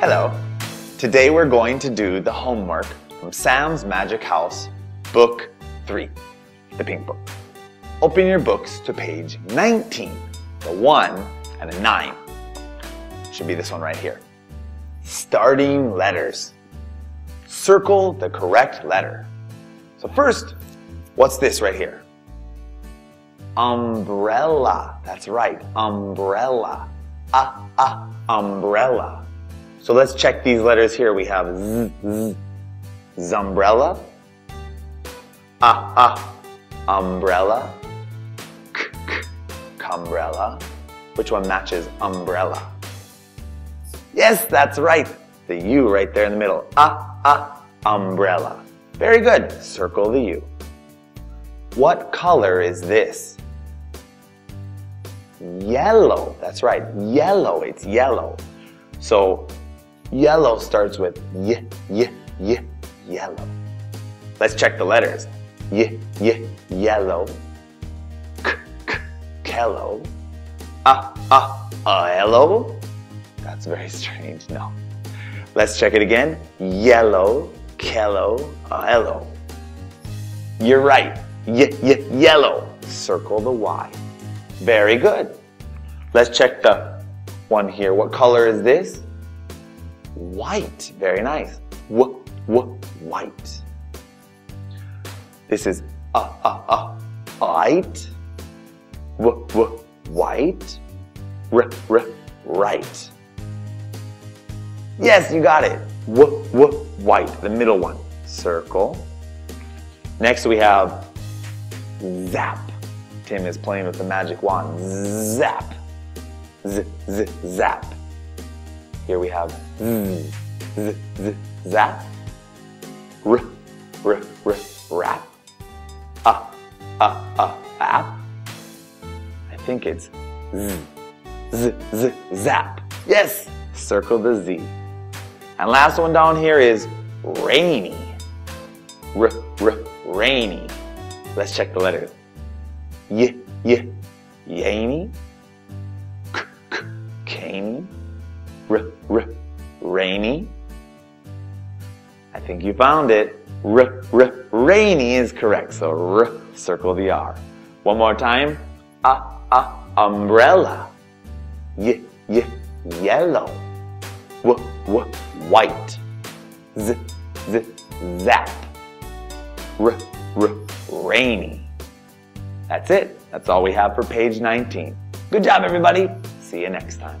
Hello. Today we're going to do the homework from Sam's Magic House, Book 3, the pink book. Open your books to page 19, the 1 and a 9. Should be this one right here. Starting letters. Circle the correct letter. So first, what's this right here? Umbrella. That's right, umbrella. Ah, ah, umbrella. So let's check these letters here. We have z, z, zumbrella. Ah, ah, umbrella. K, k, umbrella. Which one matches umbrella? Yes, that's right. The U right there in the middle. Ah, ah, umbrella. Very good. Circle the U. What color is this? Yellow. That's right. Yellow. It's yellow. So yellow starts with y, y, y, yellow. Let's check the letters. Y, y, yellow. K, k, kello. Ah, ah, yellow. That's very strange. No. Let's check it again. Yellow, kello, yellow. You're right. Y, y, yellow. Circle the Y. Very good. Let's check the one here. What color is this? White. Very nice. W, w, white. This is uh, uh, uh, white. W, w, white. R, r, right. Yes, you got it. W, w, white, the middle one. Circle. Next we have zap. Tim is playing with the magic wand. Zap. Z, z, zap. Here we have z, z, z, zap. R, r, r, rap. Uh, uh, uh, app. I think it's z, z, z, zap. Yes, circle the Z. And last one down here is rainy. R, r, rainy. Let's check the letters. Y, y, yanny. K, k, caney. R, r, rainy. I think you found it. R, r, rainy is correct. So r, circle the R. One more time. A, a, umbrella. Y, y, yellow. W, w, white. Z, z, zap. R, r, rainy. That's it. That's all we have for page 19. Good job, everybody. See you next time.